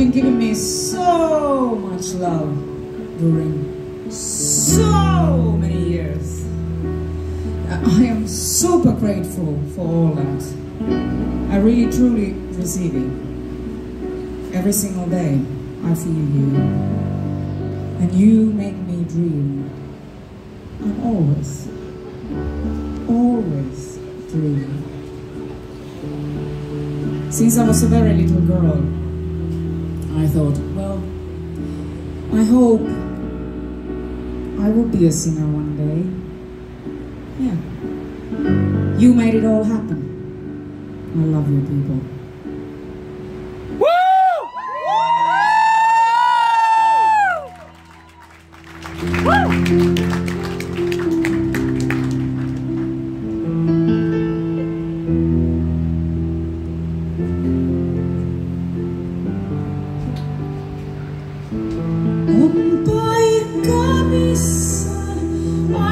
been giving me so much love during so many years. I am super grateful for all that. I really truly receive it. Every single day I feel you. And you make me dream. I'm always, always dreaming. Since I was a very little girl, I thought, well, I hope I will be a singer one day. Yeah. You made it all happen. I love you people.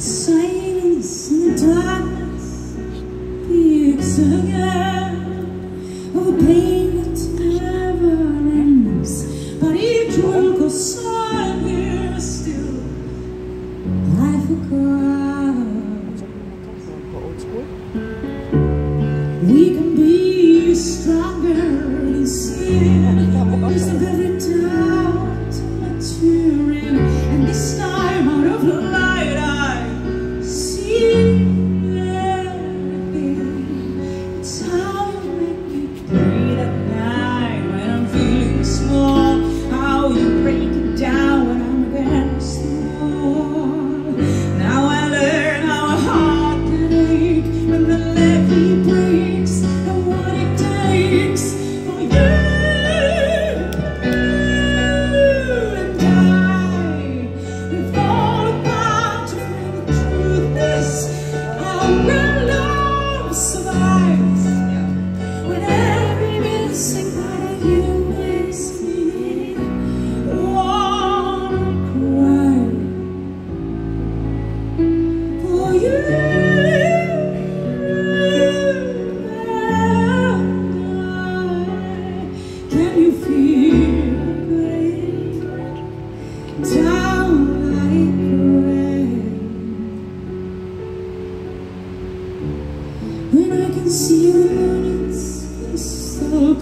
kadotetun. In silence and darkness, peaks again of a pain that never ends. But each one goes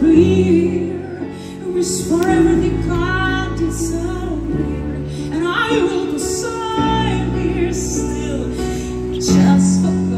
clear, and whisper everything can't disappear, and I will here still, just for God.